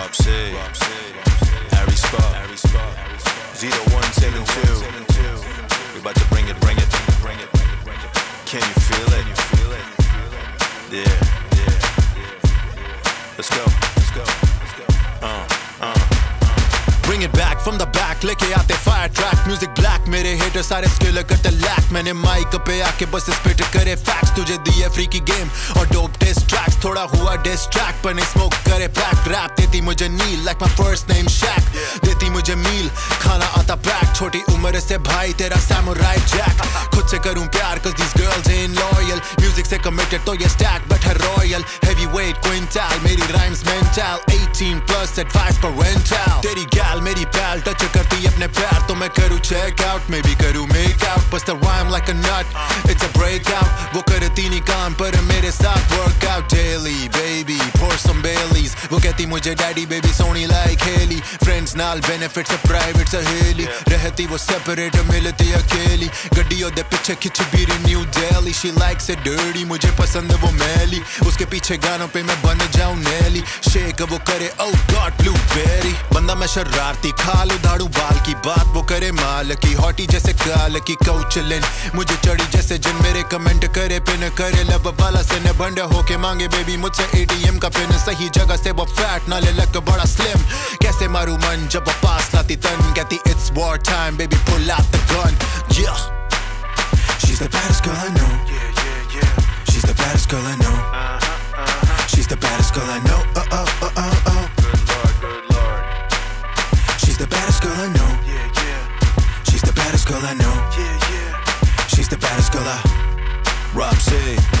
Rob C. Harry Spot, Seven Two. We about to bring it, bring it, bring it. Can you feel it? Yeah, yeah. Let's go, Bring it back from the back, लेके आते fire track music black मेरे hater सारे skill करते lack मैंने mic पे आके बस spit करे फैक्ट्स तुझे दिए फ्री की गेम और डोप टेस्ट ट्रैक्स थोड़ा हुआ डिस्ट्रैक्ट नहीं स्मोक करे पैक रैप देती मुझे नील लाइक माय फ़र्स्ट नेम शैक देती मुझे मील खाना आता पैक छोटी उम्र से भाई, तेरा सैमुराई जैक खुद से करूँ प्यार, cause these girls ain't loyal music से कमिटेड तो ये स्टैक है रॉयल हैवी वेट क्विंटल मेरी rhymes mental 18 plus advice parental तेरी मेरी पैल टच करती अपने पैर तो मैं करूँ चेक आउट मैं भी करूँ मेक आउट बस the rhyme like a nut it's a break out वो करती नहीं काम पर मेरे साथ work out daily baby pour some Baileys वो कहती मुझे डैडी बेबी सोनी लाइक हेली फ्रेंड्स नाल बेनिफिट्स प्राइवेट सहेली रहती वो सेपरेट मिलती अकेली गड्डियों दे पीछे खिंच बीरी new Delhi she likes it dirty मुझे पसंद वो मैली उसके पीछे गानों पे मैं बन जाऊँ नैली शेक वो करे ओ गॉड ब्लूबेरी बंदा मैं शरारती खाल उधाड़ू बाल की बात वो करे माल की हॉटी जैसे काल की कौचलिन मुझे चढ़ी जैसे जिन मेरे कमेंट करे पिन करे। लब वाला से न बंड होके मांगे बेबी मुझसे एटीएम का पिन सही जगह से वो फैट ना ले लग बड़ा स्लिम कैसे मारू मन जब वो पास लाती तन? कहती it's war time baby pull out the gun yeah. She's the baddest girl I know. Yeah, yeah, yeah. she's the baddest girl I know. She's the baddest girl I know. Rob C.